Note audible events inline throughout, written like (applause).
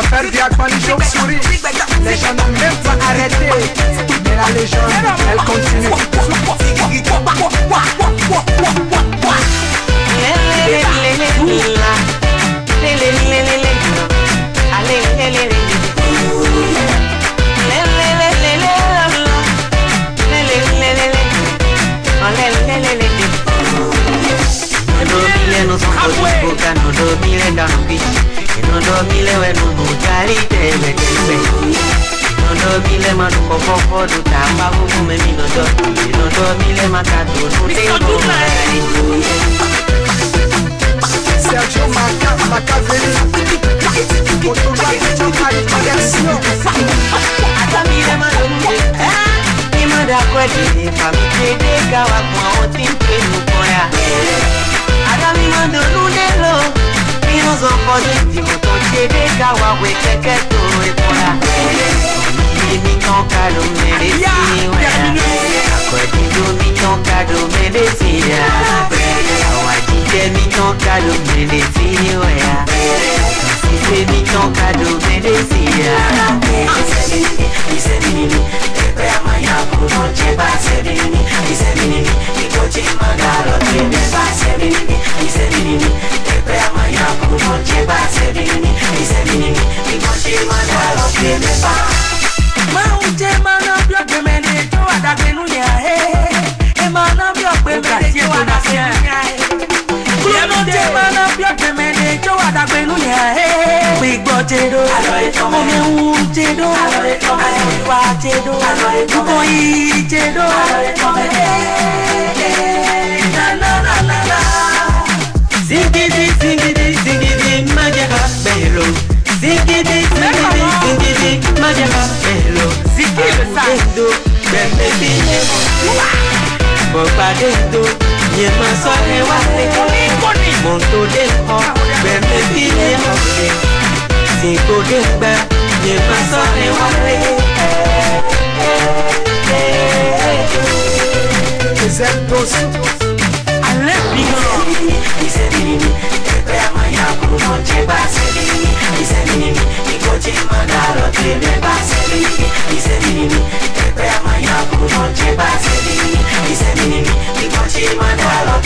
regarde pas les chauves-souris. Les gens n'ont même pas arrêté. Mais la légende, elle continue. E non dormire when non bucari te vede Non dormire ma non può po' po' tu tamba come mi non dormire Non dormire ma cazzo non te lo Sergio Maca, Machiavelli Fotografia di action Atamire ma non bucari Imada kwedi, famike de kawa kwa otimpe nukoya mi mando nunelo Mino ọzọ ụfọdụ ndị ụtọ chere gawa wee keketa owepụra Minha um caro merecia Acordido minha um caro merecia Aguadilha mi um caro merecia Cise minha um caro merecia Isso é menino, isso é menino Sempre amanhã por onde vai galo Tebe ba Ma unje mana blok be mene Jo adagbe nunya he E Jo adagbe jedo Na đến đủ Ben baby nhé Bỏ bà đến đủ Nhìn mà xóa hề hoa lệ Mòn tô đến họ Ben baby nhé Thì cô đến bà Nhìn mà xóa hề hoa lệ Examples I let me go Isenini Pepe amaya kumo che baselini Isenini Niko chimandaro tebe baselini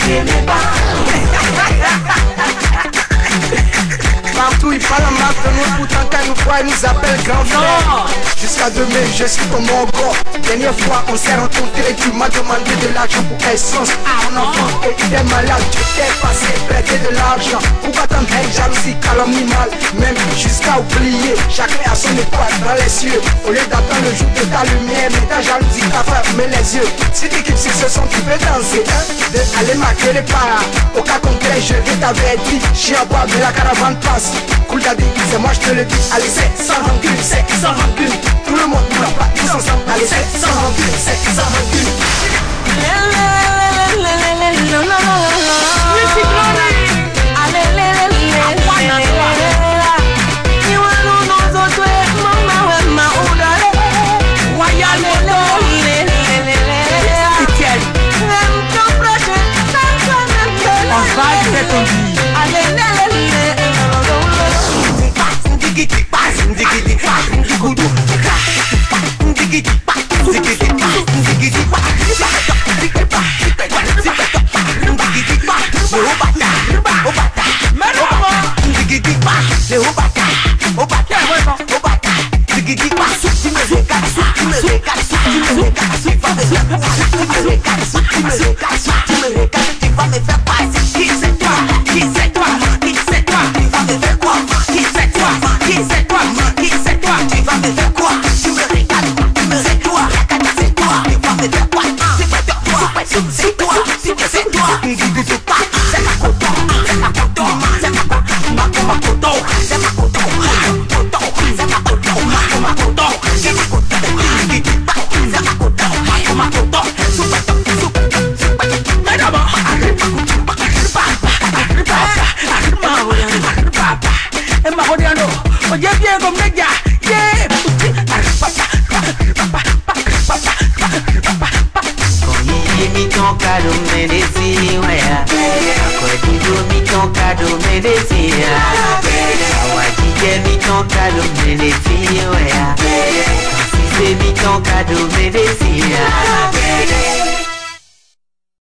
(laughs) Partout ils parlent en marque de nous Pourtant quand nous voient ils nous appellent grand frère. Jusqu'à demain je suis comme mon corps. Dernière fois on s'est rencontrés Tu m'as demandé de l'argent pour essence Ah mon enfant et t'es malade Je t'ai prêter l'argent de haine, jalousie, calomnie mal Même jusqu'à oublier Chacun a son étoile dans les cieux Au lieu d'attendre le jour de ta lumière Mais ta jalousie t'a fermé les yeux Si kiffes sur ce son tu peux danser hein De pas Au cas contraire je vais t'avertir Chien à bois mais la caravane passe Cool daddy, c'est moi je te le dis Allez c'est sans rancune, c'est sans rancune Tout le monde nous pas tous ensemble Allez c'est sans rancune, c'est sans rancune Cause you got Quatro kado meresi waya Akwai mi ton kado meresi Awaji Get me ton cadeau, me les filles, ouais. Si c'est mi ton cadeau, me les filles.